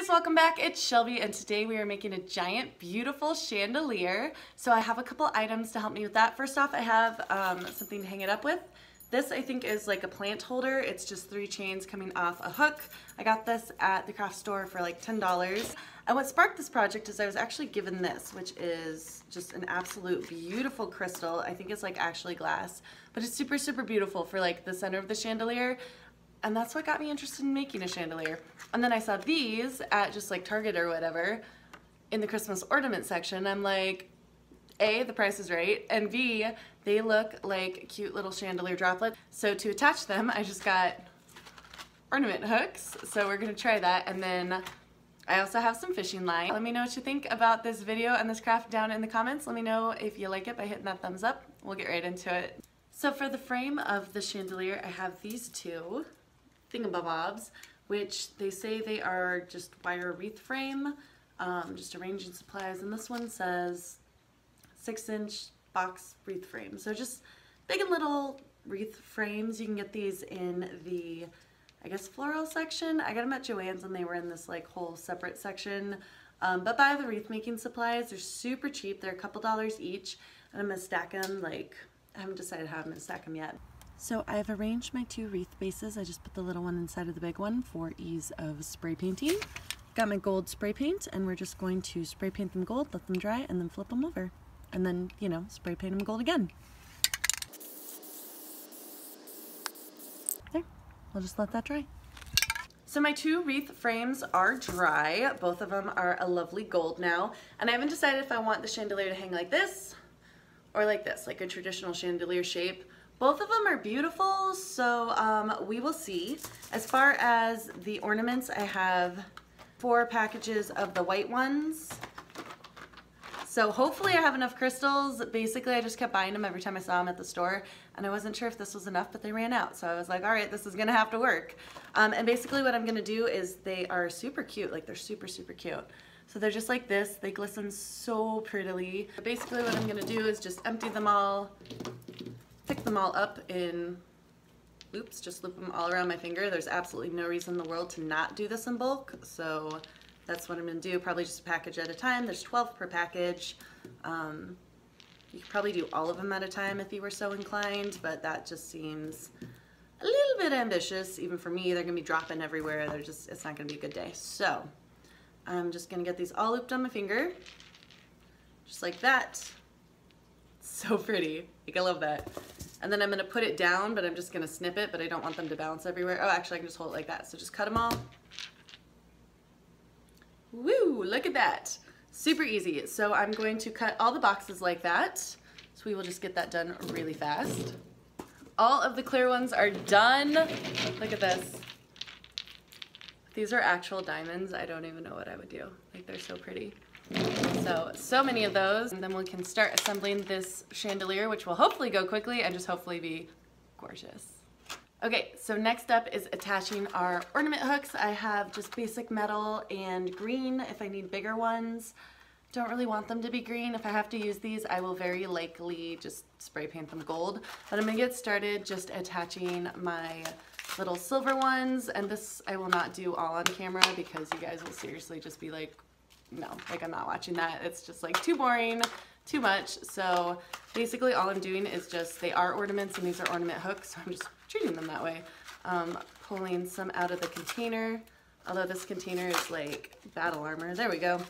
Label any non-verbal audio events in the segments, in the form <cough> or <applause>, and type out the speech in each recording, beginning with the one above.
guys, welcome back. It's Shelby and today we are making a giant beautiful chandelier. So I have a couple items to help me with that. First off, I have um, something to hang it up with. This I think is like a plant holder. It's just three chains coming off a hook. I got this at the craft store for like $10. And what sparked this project is I was actually given this, which is just an absolute beautiful crystal. I think it's like actually glass, but it's super, super beautiful for like the center of the chandelier. And that's what got me interested in making a chandelier. And then I saw these at just like Target or whatever in the Christmas ornament section. I'm like, A, the price is right, and B, they look like cute little chandelier droplets. So to attach them, I just got ornament hooks. So we're gonna try that. And then I also have some fishing line. Let me know what you think about this video and this craft down in the comments. Let me know if you like it by hitting that thumbs up. We'll get right into it. So for the frame of the chandelier, I have these two thingamabobs, which they say they are just wire wreath frame, um, just arranging supplies. And this one says six inch box wreath frame. So just big and little wreath frames. You can get these in the, I guess, floral section. I got them at Joann's and they were in this like whole separate section. Um, but buy the wreath making supplies. They're super cheap. They're a couple dollars each. And I'm to stack them like, I haven't decided how I'm to stack them yet. So I've arranged my two wreath bases. I just put the little one inside of the big one for ease of spray painting. Got my gold spray paint and we're just going to spray paint them gold, let them dry, and then flip them over. And then, you know, spray paint them gold again. There, we'll just let that dry. So my two wreath frames are dry. Both of them are a lovely gold now. And I haven't decided if I want the chandelier to hang like this or like this, like a traditional chandelier shape. Both of them are beautiful, so um, we will see. As far as the ornaments, I have four packages of the white ones. So hopefully I have enough crystals. Basically, I just kept buying them every time I saw them at the store, and I wasn't sure if this was enough, but they ran out. So I was like, all right, this is gonna have to work. Um, and basically what I'm gonna do is they are super cute, like they're super, super cute. So they're just like this. They glisten so prettily. Basically what I'm gonna do is just empty them all pick them all up in loops, just loop them all around my finger. There's absolutely no reason in the world to not do this in bulk, so that's what I'm gonna do, probably just a package at a time. There's 12 per package. Um, you could probably do all of them at a time if you were so inclined, but that just seems a little bit ambitious, even for me. They're gonna be dropping everywhere. They're just, it's not gonna be a good day. So I'm just gonna get these all looped on my finger, just like that. So pretty, like I love that. And then I'm gonna put it down, but I'm just gonna snip it, but I don't want them to bounce everywhere. Oh, actually I can just hold it like that. So just cut them all. Woo, look at that. Super easy. So I'm going to cut all the boxes like that. So we will just get that done really fast. All of the clear ones are done. Look at this. These are actual diamonds. I don't even know what I would do. Like they're so pretty. So, so many of those. And then we can start assembling this chandelier, which will hopefully go quickly and just hopefully be gorgeous. Okay, so next up is attaching our ornament hooks. I have just basic metal and green if I need bigger ones. Don't really want them to be green. If I have to use these, I will very likely just spray paint them gold. But I'm gonna get started just attaching my little silver ones. And this I will not do all on camera because you guys will seriously just be like, no, like I'm not watching that. It's just like too boring, too much. So basically all I'm doing is just, they are ornaments and these are ornament hooks. So I'm just treating them that way. Um, pulling some out of the container, although this container is like battle armor. There we go.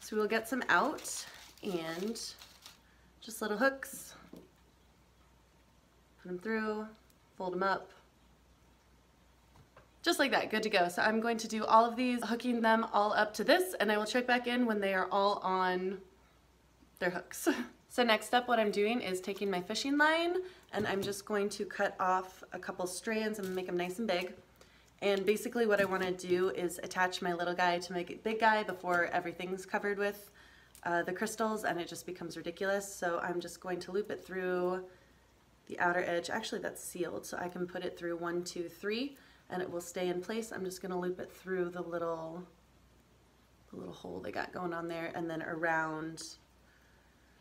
So we'll get some out and just little hooks. Put them through, fold them up, just like that, good to go. So I'm going to do all of these, hooking them all up to this, and I will check back in when they are all on their hooks. <laughs> so next up, what I'm doing is taking my fishing line, and I'm just going to cut off a couple strands and make them nice and big. And basically what I want to do is attach my little guy to it big guy before everything's covered with uh, the crystals and it just becomes ridiculous. So I'm just going to loop it through the outer edge. Actually, that's sealed, so I can put it through one, two, three, and it will stay in place. I'm just gonna loop it through the little, the little hole they got going on there and then around.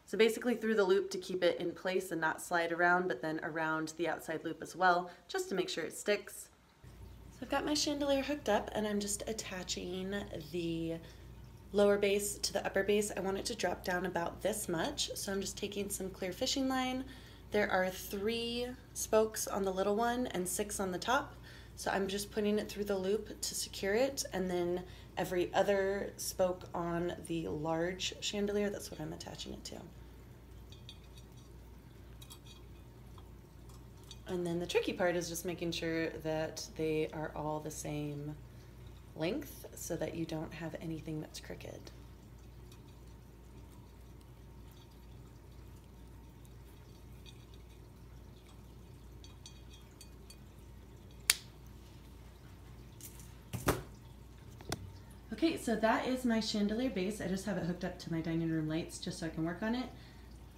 So basically through the loop to keep it in place and not slide around, but then around the outside loop as well, just to make sure it sticks. So So I've got my chandelier hooked up and I'm just attaching the lower base to the upper base. I want it to drop down about this much. So I'm just taking some clear fishing line. There are three spokes on the little one and six on the top. So I'm just putting it through the loop to secure it and then every other spoke on the large chandelier, that's what I'm attaching it to. And then the tricky part is just making sure that they are all the same length so that you don't have anything that's crooked. Okay, so that is my chandelier base. I just have it hooked up to my dining room lights just so I can work on it.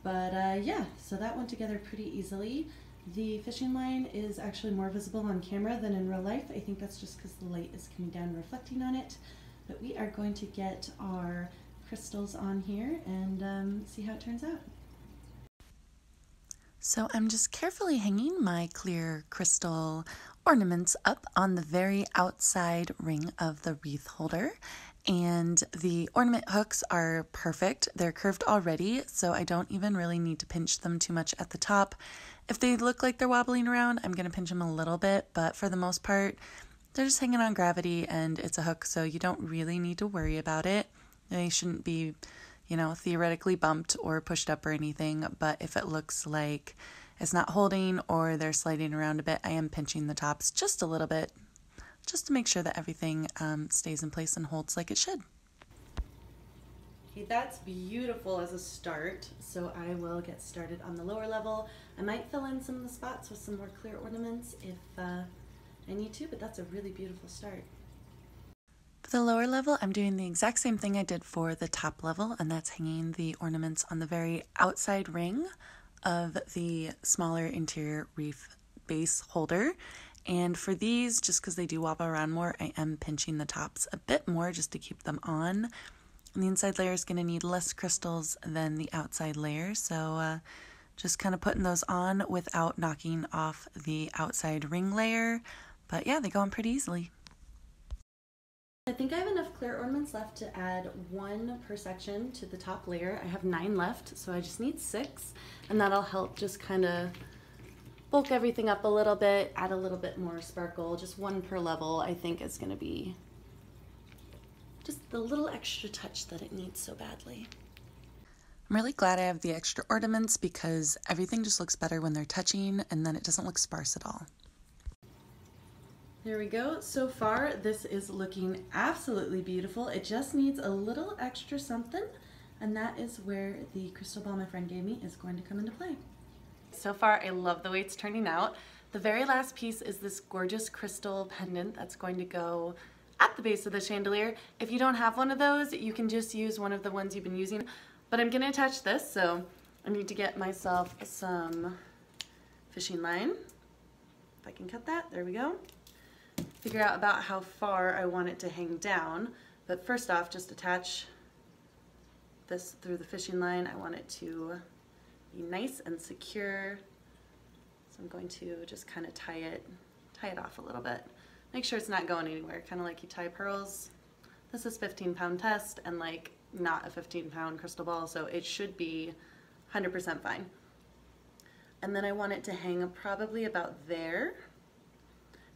But uh, yeah, so that went together pretty easily. The fishing line is actually more visible on camera than in real life. I think that's just because the light is coming down reflecting on it. But we are going to get our crystals on here and um, see how it turns out. So I'm just carefully hanging my clear crystal ornaments up on the very outside ring of the wreath holder. And the ornament hooks are perfect. They're curved already, so I don't even really need to pinch them too much at the top. If they look like they're wobbling around, I'm going to pinch them a little bit, but for the most part, they're just hanging on gravity and it's a hook, so you don't really need to worry about it. They shouldn't be, you know, theoretically bumped or pushed up or anything, but if it looks like it's not holding or they're sliding around a bit, I am pinching the tops just a little bit just to make sure that everything um, stays in place and holds like it should. Okay, that's beautiful as a start. So I will get started on the lower level. I might fill in some of the spots with some more clear ornaments if uh, I need to, but that's a really beautiful start. For the lower level, I'm doing the exact same thing I did for the top level, and that's hanging the ornaments on the very outside ring of the smaller interior wreath base holder. And for these, just because they do wobble around more, I am pinching the tops a bit more just to keep them on. And the inside layer is going to need less crystals than the outside layer, so uh, just kind of putting those on without knocking off the outside ring layer. But yeah, they go on pretty easily. I think I have enough clear ornaments left to add one per section to the top layer. I have nine left, so I just need six, and that'll help just kind of bulk everything up a little bit, add a little bit more sparkle. Just one per level, I think is going to be just the little extra touch that it needs so badly. I'm really glad I have the extra ornaments because everything just looks better when they're touching and then it doesn't look sparse at all. There we go. So far, this is looking absolutely beautiful. It just needs a little extra something, and that is where the crystal ball my friend gave me is going to come into play. So far, I love the way it's turning out. The very last piece is this gorgeous crystal pendant that's going to go at the base of the chandelier. If you don't have one of those, you can just use one of the ones you've been using. But I'm gonna attach this, so I need to get myself some fishing line. If I can cut that, there we go. Figure out about how far I want it to hang down. But first off, just attach this through the fishing line. I want it to nice and secure. So I'm going to just kind of tie it, tie it off a little bit. Make sure it's not going anywhere, kind of like you tie pearls. This is 15 pound test and like not a 15 pound crystal ball, so it should be 100% fine. And then I want it to hang probably about there.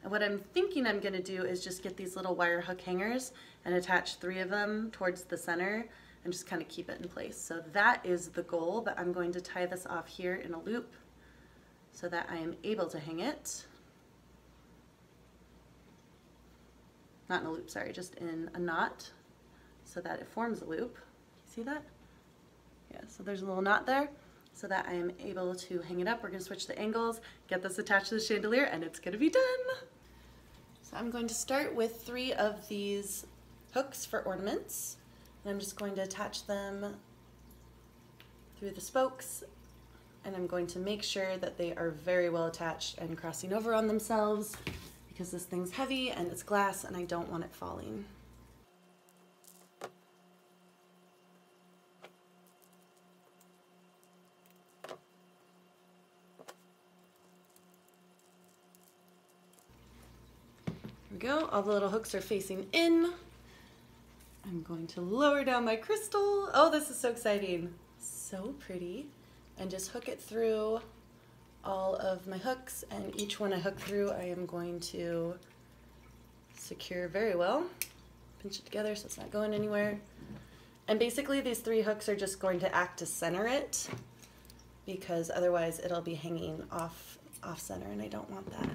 And what I'm thinking I'm gonna do is just get these little wire hook hangers and attach three of them towards the center and just kind of keep it in place. So that is the goal, but I'm going to tie this off here in a loop so that I am able to hang it. not in a loop, sorry, just in a knot so that it forms a loop. See that? Yeah, so there's a little knot there so that I am able to hang it up. We're gonna switch the angles, get this attached to the chandelier, and it's gonna be done. So I'm going to start with three of these hooks for ornaments. And I'm just going to attach them through the spokes and I'm going to make sure that they are very well attached and crossing over on themselves because this thing's heavy and it's glass and I don't want it falling. There we go. All the little hooks are facing in. Going to lower down my crystal. Oh, this is so exciting. So pretty. And just hook it through all of my hooks and each one I hook through I am going to secure very well. Pinch it together so it's not going anywhere. And basically these three hooks are just going to act to center it because otherwise it'll be hanging off off center and I don't want that.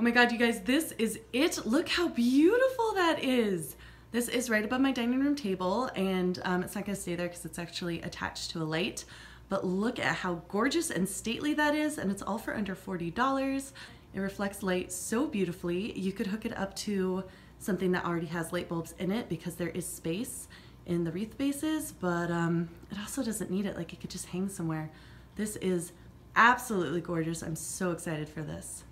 Oh my god, you guys, this is it. Look how beautiful that is. This is right above my dining room table and um, it's not gonna stay there because it's actually attached to a light. But look at how gorgeous and stately that is and it's all for under $40. It reflects light so beautifully. You could hook it up to something that already has light bulbs in it because there is space in the wreath bases, but um, it also doesn't need it. Like it could just hang somewhere. This is absolutely gorgeous. I'm so excited for this.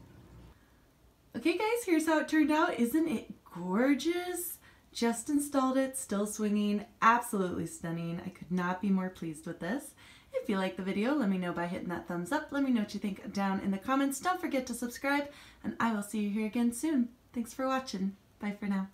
Okay guys, here's how it turned out. Isn't it gorgeous? Just installed it, still swinging, absolutely stunning. I could not be more pleased with this. If you like the video, let me know by hitting that thumbs up. Let me know what you think down in the comments. Don't forget to subscribe, and I will see you here again soon. Thanks for watching. Bye for now.